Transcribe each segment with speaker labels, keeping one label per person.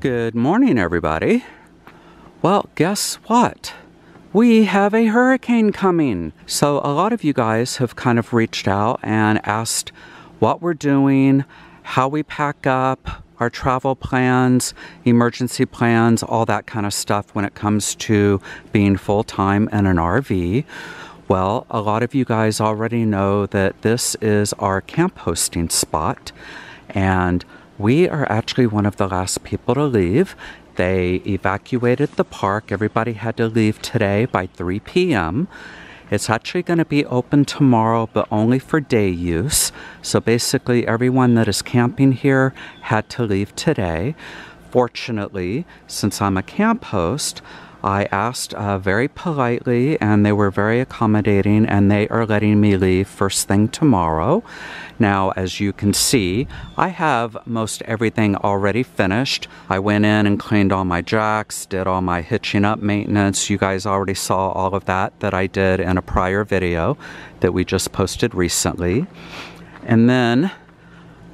Speaker 1: Good morning, everybody. Well, guess what? We have a hurricane coming. So, a lot of you guys have kind of reached out and asked what we're doing, how we pack up, our travel plans, emergency plans, all that kind of stuff when it comes to being full time in an RV. Well, a lot of you guys already know that this is our camp hosting spot, and we are actually one of the last people to leave. They evacuated the park. Everybody had to leave today by 3 p.m. It's actually going to be open tomorrow, but only for day use. So basically, everyone that is camping here had to leave today. Fortunately, since I'm a camp host, I asked uh, very politely, and they were very accommodating, and they are letting me leave first thing tomorrow. Now, as you can see, I have most everything already finished. I went in and cleaned all my jacks, did all my hitching up maintenance. You guys already saw all of that that I did in a prior video that we just posted recently. And then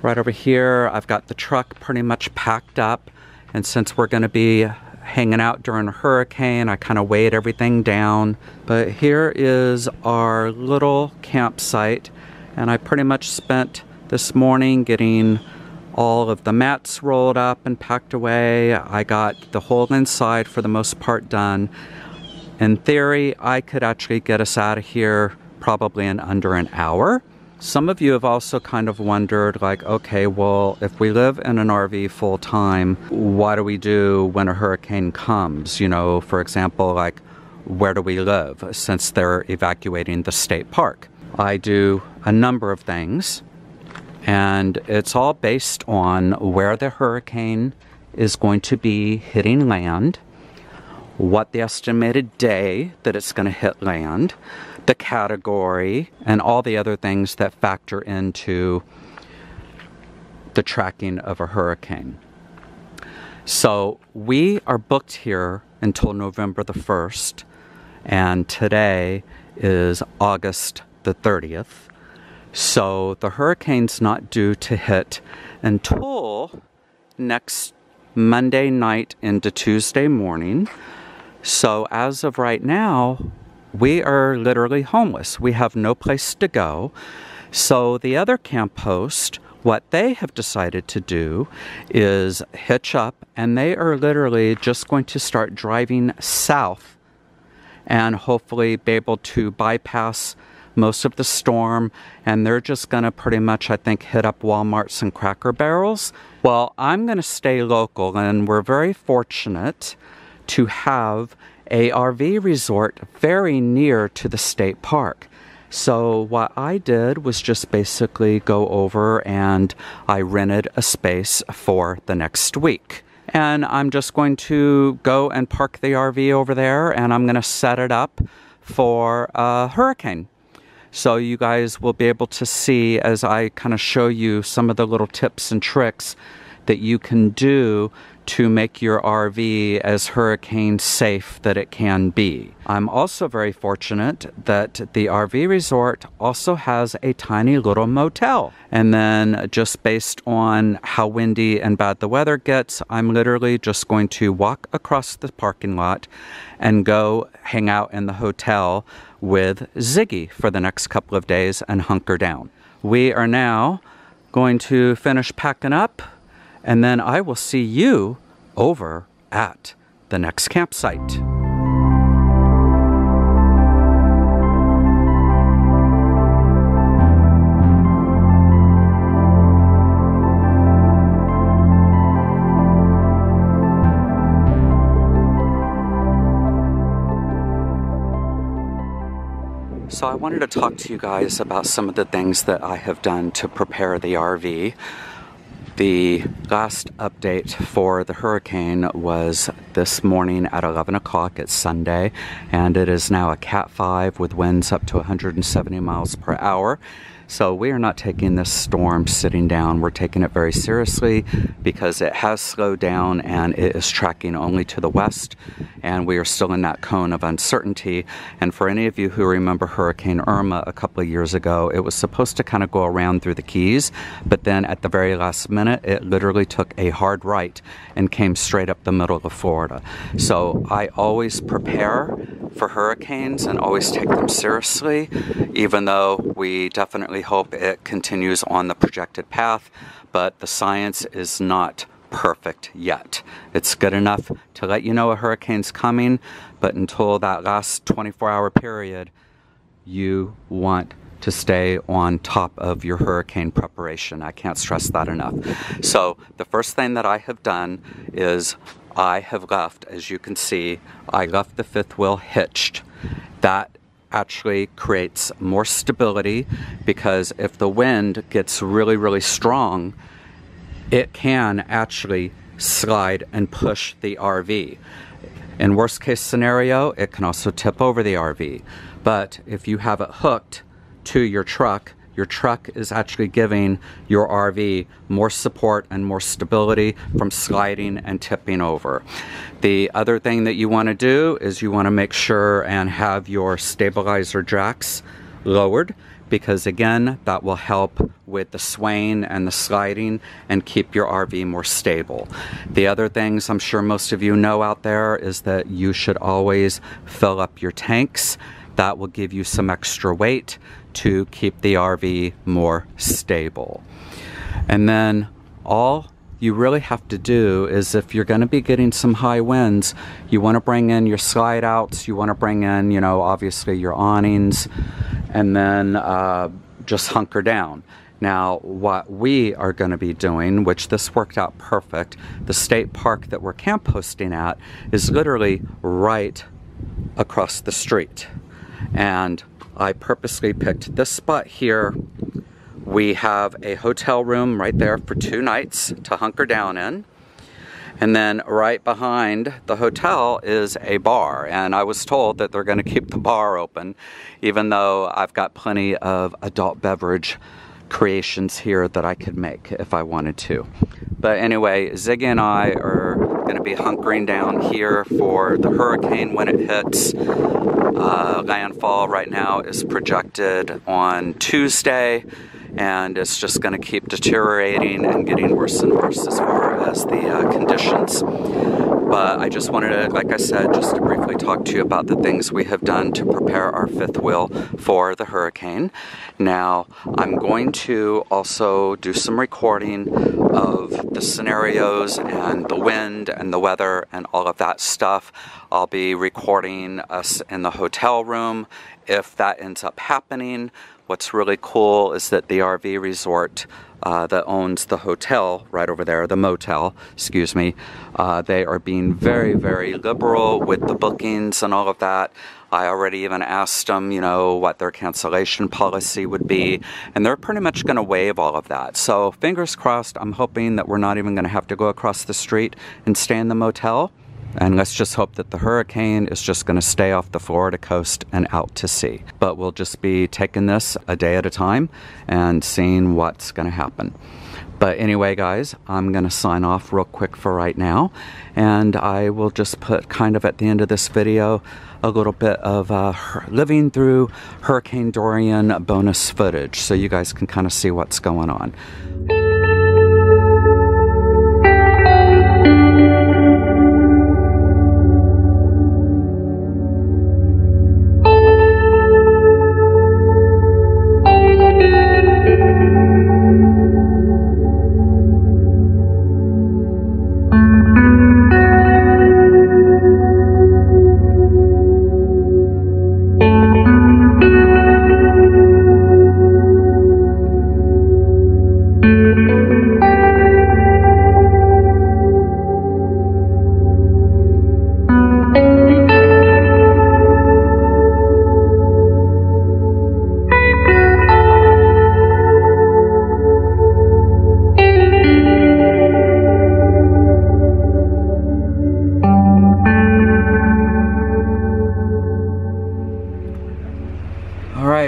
Speaker 1: right over here, I've got the truck pretty much packed up. And since we're going to be hanging out during a hurricane. I kind of weighed everything down. But here is our little campsite, and I pretty much spent this morning getting all of the mats rolled up and packed away. I got the whole inside for the most part done. In theory, I could actually get us out of here probably in under an hour. Some of you have also kind of wondered, like, okay, well, if we live in an RV full time, what do we do when a hurricane comes? You know, for example, like, where do we live since they're evacuating the state park? I do a number of things, and it's all based on where the hurricane is going to be hitting land, what the estimated day that it's going to hit land the category, and all the other things that factor into the tracking of a hurricane. So we are booked here until November the 1st, and today is August the 30th. So the hurricane's not due to hit until next Monday night into Tuesday morning. So as of right now, we are literally homeless. We have no place to go. So the other camp host, what they have decided to do is hitch up and they are literally just going to start driving south and hopefully be able to bypass most of the storm and they're just going to pretty much i think hit up walmarts and cracker barrels well i'm going to stay local and we're very fortunate to have ARV resort very near to the state park. So, what I did was just basically go over and I rented a space for the next week. And I'm just going to go and park the RV over there and I'm going to set it up for a hurricane. So, you guys will be able to see as I kind of show you some of the little tips and tricks that you can do to make your RV as hurricane safe that it can be. I'm also very fortunate that the RV resort also has a tiny little motel. And then, just based on how windy and bad the weather gets, I'm literally just going to walk across the parking lot and go hang out in the hotel with Ziggy for the next couple of days and hunker down. We are now going to finish packing up and then I will see you over at the next campsite. So, I wanted to talk to you guys about some of the things that I have done to prepare the RV. The last update for the hurricane was this morning at 11 o'clock. It's Sunday, and it is now a Cat 5 with winds up to 170 miles per hour. So we are not taking this storm sitting down. We're taking it very seriously because it has slowed down and it is tracking only to the west and we are still in that cone of uncertainty. And for any of you who remember Hurricane Irma a couple of years ago, it was supposed to kind of go around through the Keys, but then at the very last minute, it literally took a hard right and came straight up the middle of Florida. So I always prepare for hurricanes and always take them seriously, even though we definitely hope it continues on the projected path, but the science is not perfect yet. It's good enough to let you know a hurricane's coming, but until that last 24 hour period, you want to stay on top of your hurricane preparation. I can't stress that enough. So, the first thing that I have done is I have left, as you can see, I left the fifth wheel hitched. That actually creates more stability because if the wind gets really, really strong, it can actually slide and push the RV. In worst case scenario, it can also tip over the RV. But if you have it hooked to your truck, your truck is actually giving your RV more support and more stability from sliding and tipping over. The other thing that you want to do is you want to make sure and have your stabilizer jacks lowered because again that will help with the swaying and the sliding and keep your RV more stable. The other things I'm sure most of you know out there is that you should always fill up your tanks. That will give you some extra weight to keep the RV more stable. And then all you really have to do is if you're going to be getting some high winds, you want to bring in your slide outs, you want to bring in, you know, obviously your awnings, and then uh, just hunker down. Now, what we are going to be doing, which this worked out perfect, the state park that we're camp posting at is literally right across the street. And I purposely picked this spot here. We have a hotel room right there for two nights to hunker down in. And then right behind the hotel is a bar. And I was told that they're going to keep the bar open, even though I've got plenty of adult beverage creations here that I could make if I wanted to. But anyway, Ziggy and I are going to be hunkering down here for the hurricane when it hits. Uh, landfall right now is projected on Tuesday and it's just going to keep deteriorating and getting worse and worse as far as the uh, conditions. But I just wanted to, like I said, just to briefly talk to you about the things we have done to prepare our fifth wheel for the hurricane. Now, I'm going to also do some recording of the scenarios and the wind and the weather and all of that stuff. I'll be recording us in the hotel room if that ends up happening. What's really cool is that the RV resort uh, that owns the hotel right over there, the motel, excuse me, uh, they are being very, very liberal with the bookings and all of that. I already even asked them, you know, what their cancellation policy would be, and they're pretty much going to waive all of that. So, fingers crossed, I'm hoping that we're not even going to have to go across the street and stay in the motel. And let's just hope that the hurricane is just going to stay off the Florida coast and out to sea. But we'll just be taking this a day at a time and seeing what's going to happen. But anyway, guys, I'm going to sign off real quick for right now. And I will just put kind of at the end of this video a little bit of uh, living through Hurricane Dorian bonus footage so you guys can kind of see what's going on.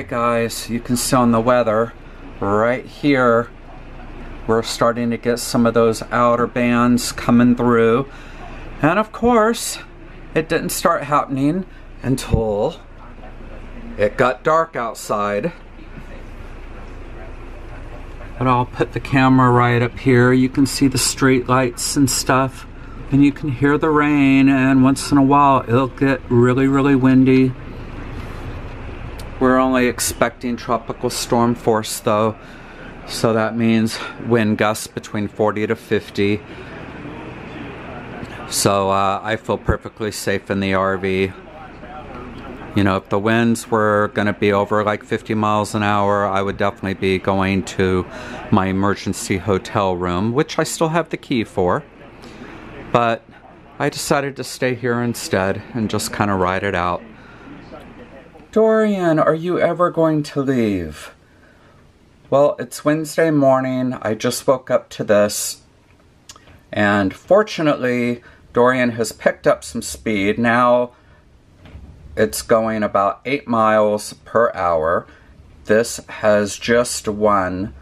Speaker 1: Guys, you can see on the weather, right here, we're starting to get some of those outer bands coming through. And of course, it didn't start happening until it got dark outside. But I'll put the camera right up here. You can see the street lights and stuff. And you can hear the rain and once in a while it'll get really, really windy. Only expecting tropical storm force though. So that means wind gusts between 40 to 50. So uh, I feel perfectly safe in the RV. You know, if the winds were going to be over like 50 miles an hour, I would definitely be going to my emergency hotel room, which I still have the key for. But I decided to stay here instead and just kind of ride it out. Dorian, are you ever going to leave? Well, it's Wednesday morning. I just woke up to this. And fortunately, Dorian has picked up some speed. Now it's going about 8 miles per hour. This has just won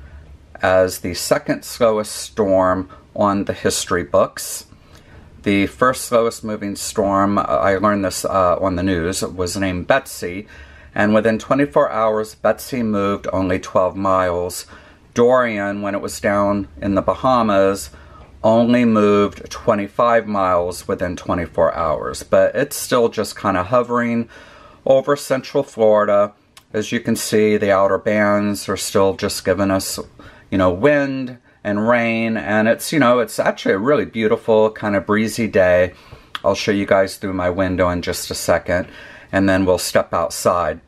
Speaker 1: as the second slowest storm on the history books. The first slowest moving storm, uh, I learned this uh, on the news, was named Betsy, and within 24 hours, Betsy moved only 12 miles. Dorian, when it was down in the Bahamas, only moved 25 miles within 24 hours, but it's still just kind of hovering over central Florida. As you can see, the outer bands are still just giving us, you know, wind and rain and it's you know it's actually a really beautiful kind of breezy day. I'll show you guys through my window in just a second and then we'll step outside.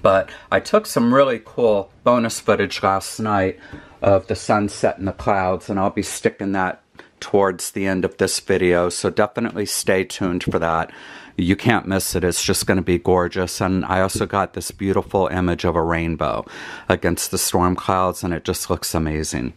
Speaker 1: But I took some really cool bonus footage last night of the sunset and the clouds and I'll be sticking that towards the end of this video so definitely stay tuned for that. You can't miss it. It's just going to be gorgeous and I also got this beautiful image of a rainbow against the storm clouds and it just looks amazing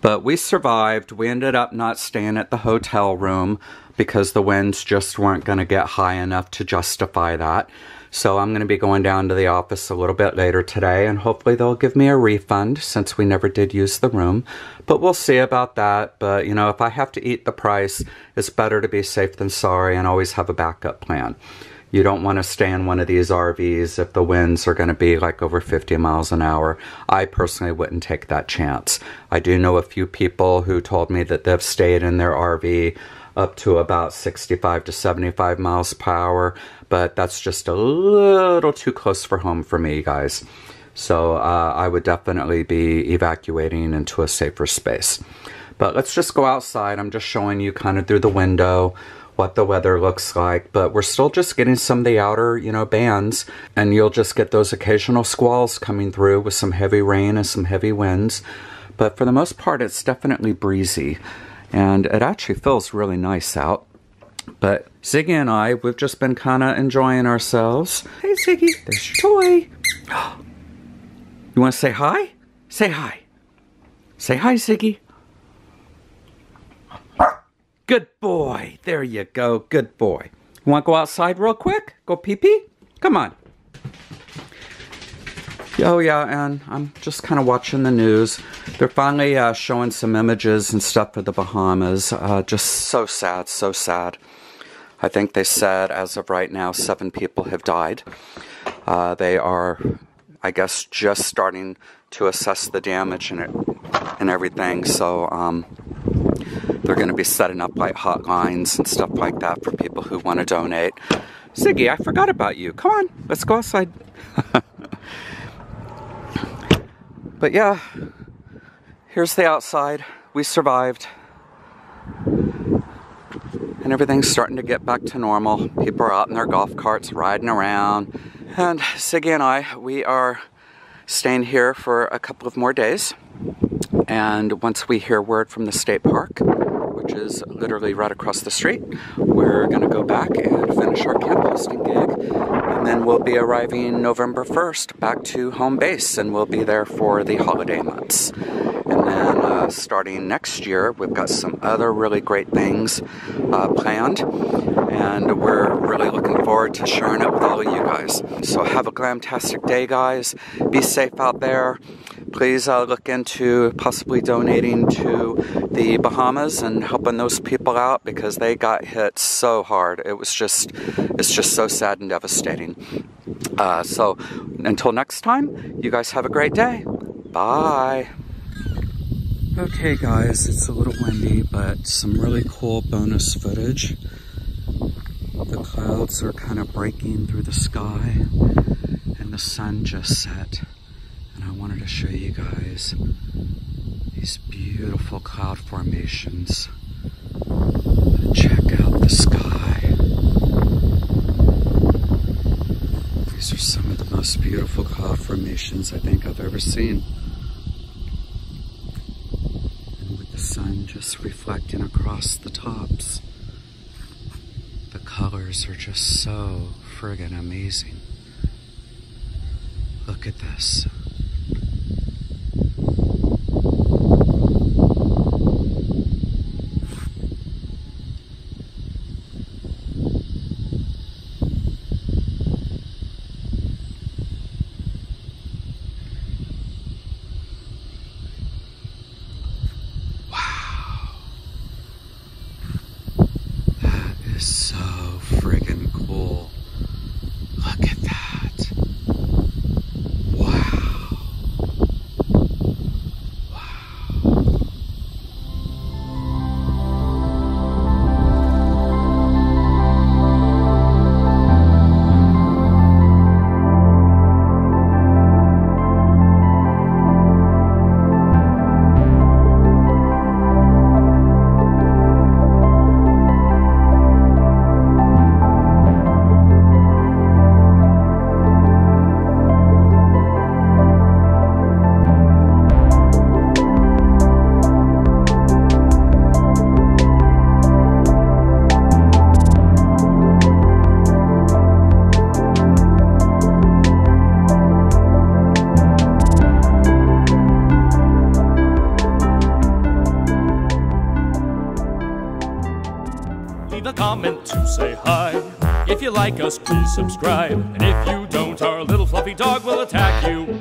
Speaker 1: but we survived. We ended up not staying at the hotel room because the winds just weren't going to get high enough to justify that. So I'm going to be going down to the office a little bit later today and hopefully they'll give me a refund since we never did use the room. But we'll see about that. But you know, if I have to eat the price, it's better to be safe than sorry and always have a backup plan. You don't want to stay in one of these RVs if the winds are going to be like over 50 miles an hour. I personally wouldn't take that chance. I do know a few people who told me that they've stayed in their RV up to about 65 to 75 miles per hour, but that's just a little too close for home for me, guys. So uh, I would definitely be evacuating into a safer space. But let's just go outside. I'm just showing you kind of through the window what the weather looks like, but we're still just getting some of the outer, you know, bands, and you'll just get those occasional squalls coming through with some heavy rain and some heavy winds. But for the most part, it's definitely breezy, and it actually feels really nice out. But Ziggy and I, we've just been kind of enjoying ourselves. Hey, Ziggy, there's your toy. You want to say hi? Say hi. Say hi, Ziggy. Good boy. There you go. Good boy. You want to go outside real quick? Go pee pee? Come on. Oh, yeah, and I'm just kind of watching the news. They're finally uh, showing some images and stuff for the Bahamas. Uh, just so sad, so sad. I think they said as of right now, seven people have died. Uh, they are, I guess, just starting to assess the damage and, it, and everything. So, um, they're going to be setting up like hotlines and stuff like that for people who want to donate. Ziggy, I forgot about you. Come on, let's go outside. but yeah, here's the outside. We survived. And everything's starting to get back to normal. People are out in their golf carts riding around. And Ziggy and I, we are staying here for a couple of more days. And once we hear word from the state park, which is literally right across the street, we're going to go back and finish our camp hosting gig. And then we'll be arriving November 1st back to home base, and we'll be there for the holiday months. And then uh, starting next year, we've got some other really great things uh, planned. And we're really looking forward to sharing it with all of you guys. So have a glamtastic day, guys. Be safe out there. Please uh, look into possibly donating to the Bahamas and helping those people out because they got hit so hard. It was just, it's just so sad and devastating. Uh, so until next time, you guys have a great day. Bye. Okay guys, it's a little windy, but some really cool bonus footage. The clouds are kind of breaking through the sky and the sun just set. To show you guys these beautiful cloud formations. Check out the sky. These are some of the most beautiful cloud formations I think I've ever seen. And with the sun just reflecting across the tops, the colors are just so friggin' amazing. Look at this.
Speaker 2: Like us, please subscribe. And if you don't, our little fluffy dog will attack you.